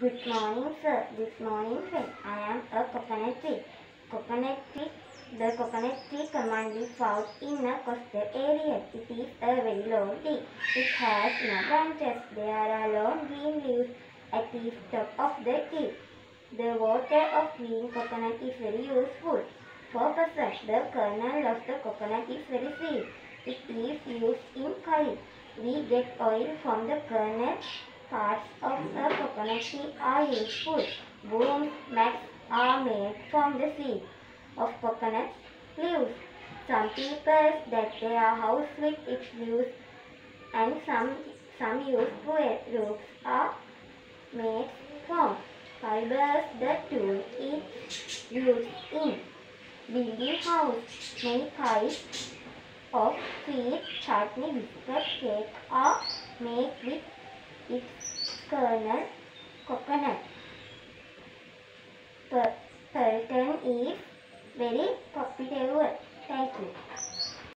Good morning, sir. Good morning, friend. I am a coconut tree. Coconut tree. The coconut tree commonly found in a coastal area. It is a very long tree. It has no branches. There are long green leaves at the top of the tree. The water of green coconut is very useful. For person, the kernel of the coconut is very sweet. It is used in curry. We get oil from the kernel. Parts of a coconut tree are useful. Brooms, mats are made from the seed of coconut leaves. Some people that their house with its leaves and some some use roots are made from fibers the tool is used in building house. Many kinds of sweet chutney biscuit cake are made with its kernel coconut. Per- Pelton is very you.